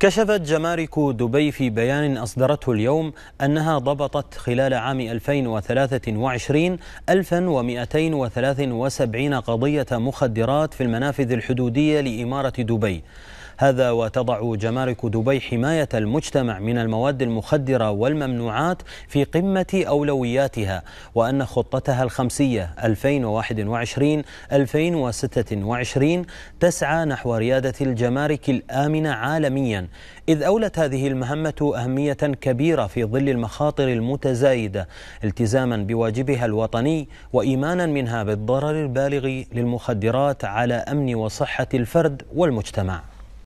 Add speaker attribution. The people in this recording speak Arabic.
Speaker 1: كشفت جمارك دبي في بيان أصدرته اليوم أنها ضبطت خلال عام 2023 1273 قضية مخدرات في المنافذ الحدودية لإمارة دبي. هذا وتضع جمارك دبي حماية المجتمع من المواد المخدرة والممنوعات في قمة أولوياتها وأن خطتها الخمسية 2021-2026 تسعى نحو ريادة الجمارك الآمنة عالميا. إذ أولت هذه المهمة أهمية كبيرة في ظل المخاطر المتزايدة التزاما بواجبها الوطني وإيمانا منها بالضرر البالغ للمخدرات على أمن وصحة الفرد والمجتمع.